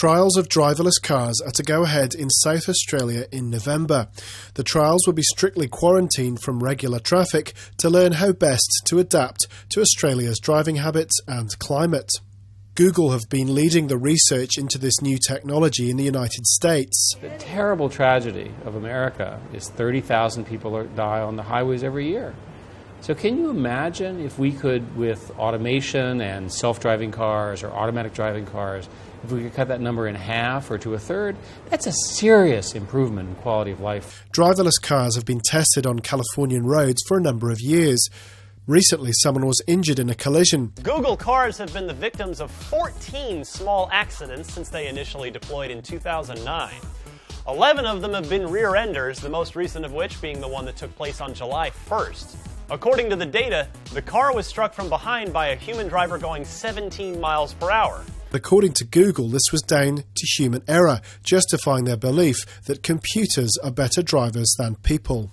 Trials of driverless cars are to go ahead in South Australia in November. The trials will be strictly quarantined from regular traffic to learn how best to adapt to Australia's driving habits and climate. Google have been leading the research into this new technology in the United States. The terrible tragedy of America is 30,000 people die on the highways every year. So, can you imagine if we could, with automation and self driving cars or automatic driving cars, if we could cut that number in half or to a third? That's a serious improvement in quality of life. Driverless cars have been tested on Californian roads for a number of years. Recently, someone was injured in a collision. Google cars have been the victims of 14 small accidents since they initially deployed in 2009. 11 of them have been rear enders, the most recent of which being the one that took place on July 1st. According to the data, the car was struck from behind by a human driver going 17 miles per hour. According to Google, this was down to human error, justifying their belief that computers are better drivers than people.